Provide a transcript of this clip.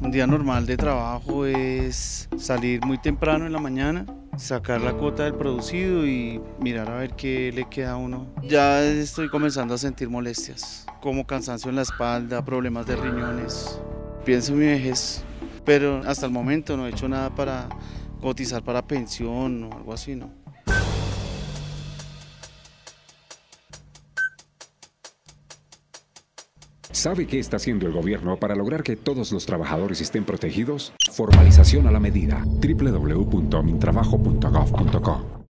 Un día normal de trabajo es salir muy temprano en la mañana, sacar la cuota del producido y mirar a ver qué le queda a uno. Ya estoy comenzando a sentir molestias, como cansancio en la espalda, problemas de riñones. Pienso en mi vejez, pero hasta el momento no he hecho nada para cotizar para pensión o algo así, ¿no? ¿Sabe qué está haciendo el gobierno para lograr que todos los trabajadores estén protegidos? Formalización a la medida. www.mintrabajo.gov.co